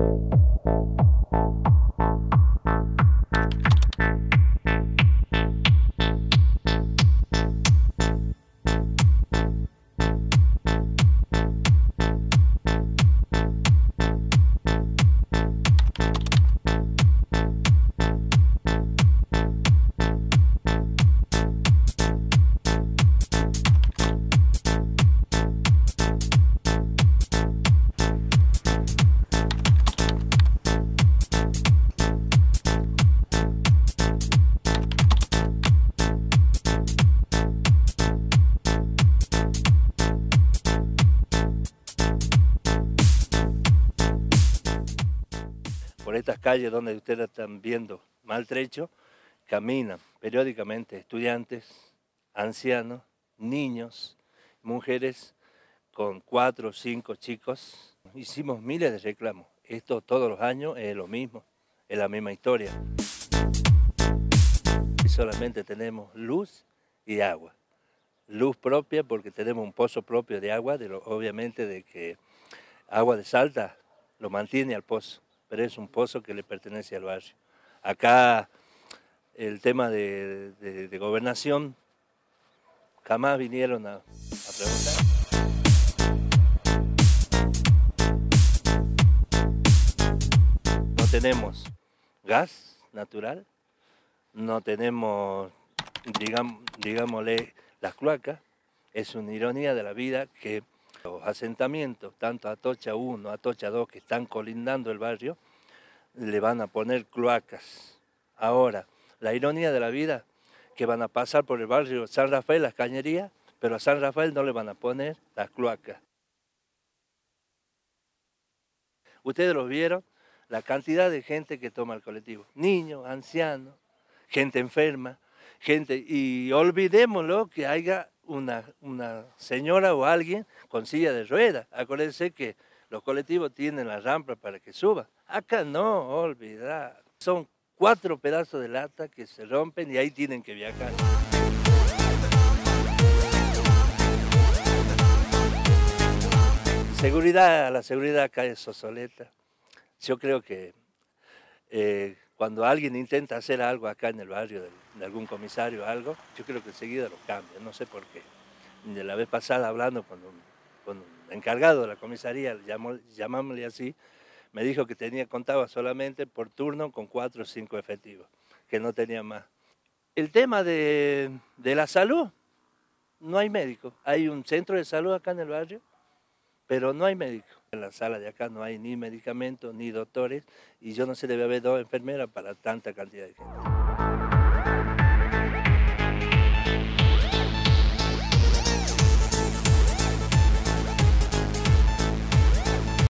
Thank you. Por estas calles donde ustedes están viendo maltrecho, caminan periódicamente estudiantes, ancianos, niños, mujeres con cuatro o cinco chicos. Hicimos miles de reclamos. Esto todos los años es lo mismo, es la misma historia. Solamente tenemos luz y agua. Luz propia porque tenemos un pozo propio de agua, de obviamente de que agua de Salta lo mantiene al pozo pero es un pozo que le pertenece al barrio. Acá el tema de, gobernación, jamás vinieron a, a preguntar. No tenemos gas natural, no tenemos, digamos, digámosle, las cloacas. Es una ironía de la vida que los asentamientos, tanto Atocha 1, Atocha 2, que están colindando el barrio, le van a poner cloacas. Ahora, la ironía de la vida, que van a pasar por el barrio San Rafael, las cañerías, pero a San Rafael no le van a poner las cloacas. Ustedes lo vieron, la cantidad de gente que toma el colectivo. Niños, ancianos, gente enferma, gente... Y olvidémoslo que haya una, una señora o alguien con silla de ruedas. Acuérdense que los colectivos tienen la rampa para que suban. Acá no, olvidar. Son cuatro pedazos de lata que se rompen y ahí tienen que viajar. Seguridad, la seguridad acá es obsoleta. Yo creo que eh, cuando alguien intenta hacer algo acá en el barrio de, algún comisario o algo, yo creo que enseguida lo cambia, no sé por qué. La vez pasada hablando con un, encargado de la comisaría, llamámosle así, me dijo que tenía contaba solamente por turno con cuatro o cinco efectivos, que no tenía más. El tema de la salud, no hay médico. Hay un centro de salud acá en el barrio, pero no hay médico. En la sala de acá no hay ni medicamentos ni doctores y yo no sé, debe haber dos enfermeras para tanta cantidad de gente.